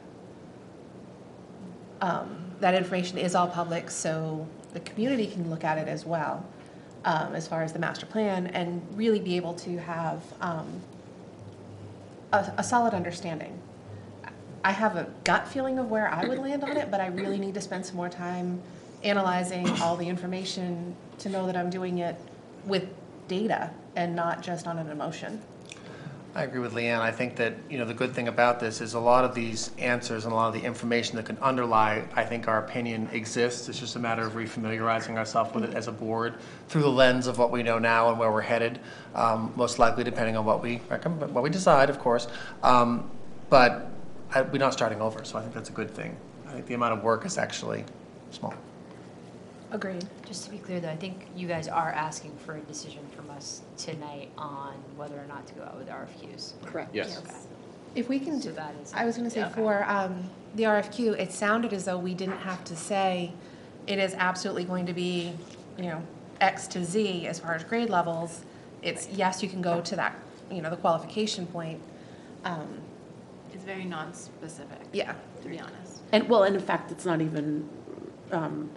Um, that information is all public, so the community can look at it as well, um, as far as the master plan, and really be able to have, um, a, a solid understanding. I have a gut feeling of where I would land on it, but I really need to spend some more time analyzing all the information to know that I'm doing it with data and not just on an emotion. I agree with Leanne. I think that, you know, the good thing about this is a lot of these answers and a lot of the information that can underlie, I think our opinion exists. It's just a matter of refamiliarizing ourselves with it as a board through the lens of what we know now and where we're headed, um, most likely depending on what we recommend, what we decide, of course. Um, But I- we're not starting over, so I think that's a good thing. I think the amount of work is actually small. Agreed. Just to be clear though, I think you guys are asking for a decision from us tonight on whether or not to go out with RFQs. Correct. Yes. Okay. If we can, So do that is- I was gonna say Okay. for, um, the RFQ, it sounded as though we didn't have to say it is absolutely going to be, you know, X to Z as far as grade levels. It's, yes, you can go to that, you know, the qualification point. Um, It's very non-specific, yeah, to be honest. And, well, and in fact, it's not even um,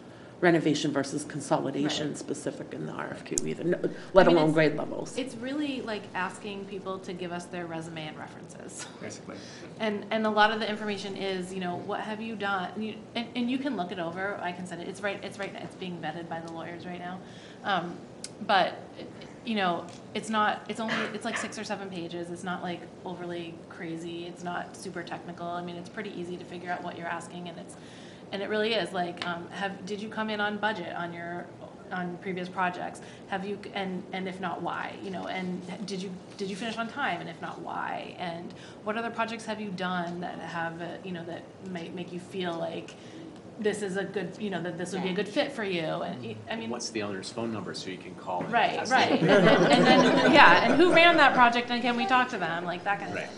renovation versus consolidation Right. specific in the RFQ either, no- let I mean, alone it's- grade levels. It's really like asking people to give us their resume and references. Basically. And, and a lot of the information is, you know, what have you done? And you, and, and you can look it over, I can send it, it's right, it's right, it's being vetted by the lawyers right now. Um, but, you know, it's not, it's only, it's like six or seven pages, it's not like overly crazy, it's not super technical. I mean, it's pretty easy to figure out what you're asking and it's, and it really is, like, um, have, did you come in on budget on your, on previous projects? Have you, and, and if not, why, you know, and did you, did you finish on time, and if not, why? And what other projects have you done that have, uh, you know, that might make you feel like this is a good, you know, that this would be a good fit for you, and, y- I mean. What's the owner's phone number so you can call and Right, test right, and then, and then, yeah, and who ran that project, and can we talk to them, like, that kind of Right. thing.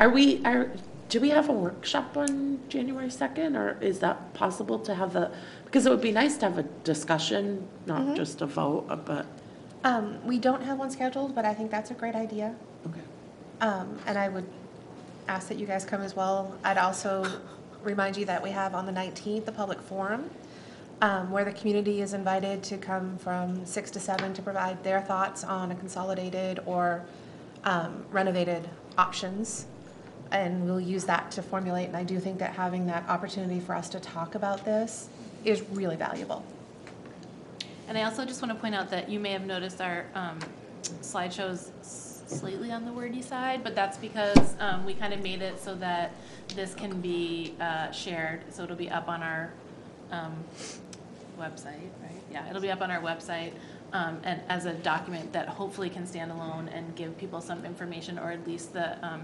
Are we, are, do we have a workshop on January 2nd, or is that possible to have the, because it would be nice to have a discussion, not just a vote, uh, but, um, we don't have one scheduled, but I think that's a great idea. okay. Um, and I would ask that you guys come as well. I'd also remind you that we have on the nineteenth, the public forum, um, where the community is invited to come from six to seven to provide their thoughts on a consolidated or, um, renovated options. And we'll use that to formulate, and I do think that having that opportunity for us to talk about this is really valuable. And I also just want to point out that you may have noticed our um, slideshows slightly on the wordy side, but that's because um, we kind of made it so that this can be uh, shared, so it'll be up on our um, website, right? Yeah, it'll be up on our website um, and as a document that hopefully can stand alone and give people some information or at least the, um,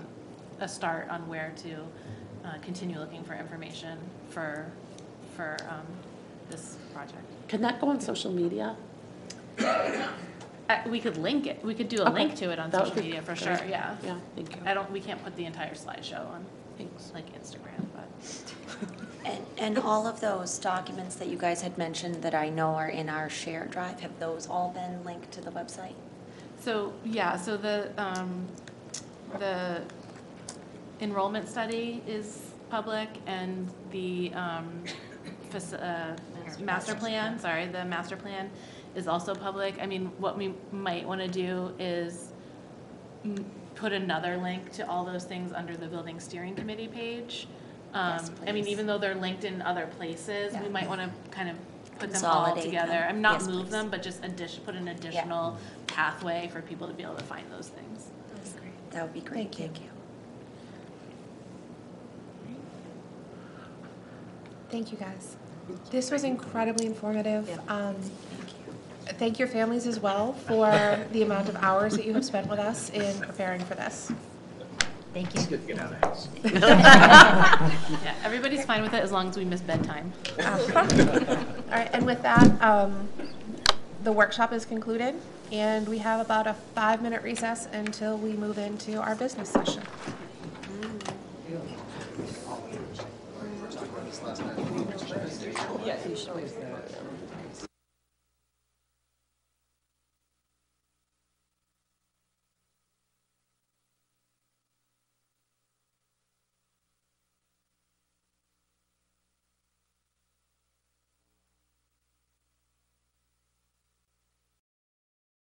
a start on where to uh, continue looking for information for, for um, this project. Can that go on social media? Uh, we could link it, we could do a Okay. link to it on That would social be media for great. sure, yeah. Yeah, thank you. I don't, we can't put the entire slideshow on, Thanks. like Instagram, but. And, and all of those documents that you guys had mentioned that I know are in our shared drive, have those all been linked to the website? So, yeah, so the, um, the enrollment study is public and the, um, faci- uh, master plan, sorry, the master plan is also public. I mean, what we might wanna do is mm, put another link to all those things under the building steering committee page. Um, Yes, I mean, please. even though they're linked in other places, we Yeah. might wanna kind of put them all Consolidate together. them. I'm not Yes, move please. them, but just addition, put an additional pathway for people to be able to find those things. That would be great, Thank you. Thank you. Guys. This was incredibly informative. Um, Thank you. Thank your families as well for the amount of hours that you have spent with us in preparing for this. Thank you. It's good to get out of the house. Yeah, everybody's fine with it as long as we miss bedtime. All right, and with that, um, the workshop is concluded, and we have about a five-minute recess until we move into our business session. Yes. Usually.